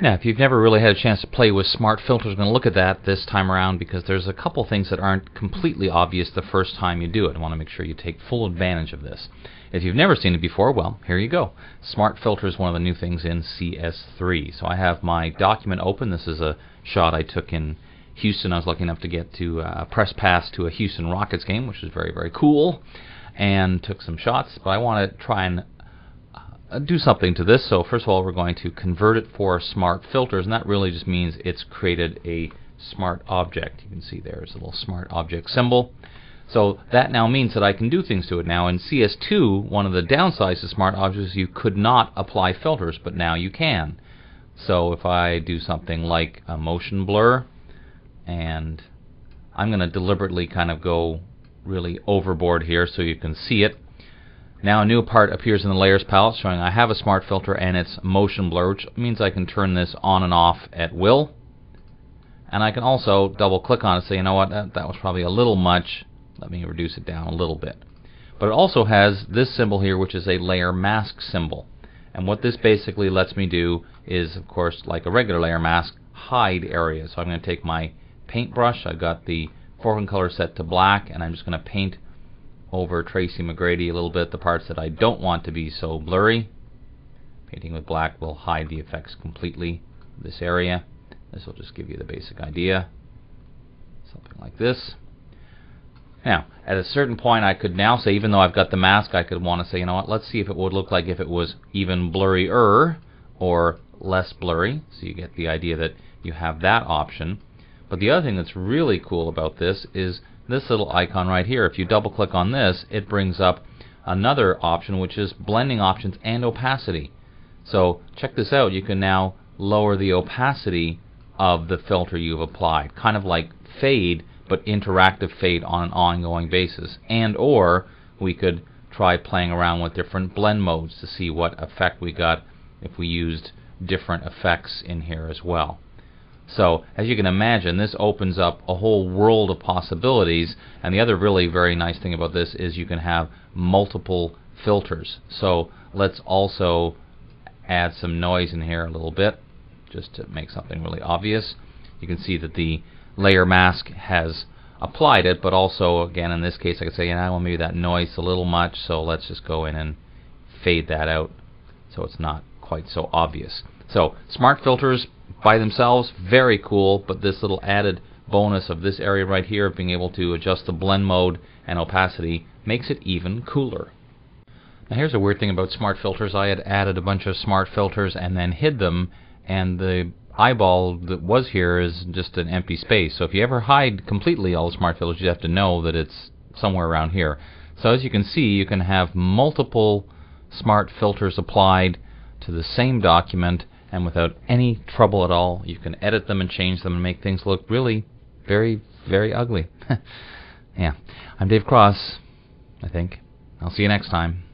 Now, if you've never really had a chance to play with smart filters, we're going to look at that this time around because there's a couple things that aren't completely obvious the first time you do it. I want to make sure you take full advantage of this. If you've never seen it before, well, here you go. Smart filter is one of the new things in CS3. So I have my document open. This is a shot I took in Houston. I was lucky enough to get to uh, press pass to a Houston Rockets game, which is very, very cool, and took some shots. But I want to try and uh, do something to this. So first of all, we're going to convert it for smart filters, and that really just means it's created a smart object. You can see there's a little smart object symbol. So that now means that I can do things to it. Now in CS2, one of the downsides to smart objects is you could not apply filters, but now you can. So if I do something like a motion blur, and I'm going to deliberately kind of go really overboard here so you can see it. Now a new part appears in the layers palette showing I have a smart filter and it's motion blur which means I can turn this on and off at will. And I can also double click on it and say you know what? That, that was probably a little much. Let me reduce it down a little bit. But it also has this symbol here which is a layer mask symbol. And what this basically lets me do is of course like a regular layer mask hide areas. So I'm going to take my paintbrush. I've got the foreground color set to black and I'm just going to paint over Tracy McGrady a little bit, the parts that I don't want to be so blurry. Painting with black will hide the effects completely. This area. This will just give you the basic idea. Something like this. Now, at a certain point I could now say, even though I've got the mask, I could want to say, you know what, let's see if it would look like if it was even blurrier or less blurry. So you get the idea that you have that option. But the other thing that's really cool about this is this little icon right here. If you double click on this, it brings up another option which is blending options and opacity. So check this out. You can now lower the opacity of the filter you've applied. Kind of like fade, but interactive fade on an ongoing basis. And or we could try playing around with different blend modes to see what effect we got if we used different effects in here as well. So as you can imagine, this opens up a whole world of possibilities. And the other really very nice thing about this is you can have multiple filters. So let's also add some noise in here a little bit, just to make something really obvious. You can see that the layer mask has applied it, but also, again, in this case, I could say, you know, well, maybe that noise a little much, so let's just go in and fade that out so it's not quite so obvious. So smart filters by themselves, very cool, but this little added bonus of this area right here of being able to adjust the blend mode and opacity makes it even cooler. Now here's a weird thing about smart filters. I had added a bunch of smart filters and then hid them and the eyeball that was here is just an empty space. So if you ever hide completely all the smart filters, you have to know that it's somewhere around here. So as you can see, you can have multiple smart filters applied to the same document and without any trouble at all, you can edit them and change them and make things look really very, very ugly. yeah. I'm Dave Cross, I think. I'll see you next time.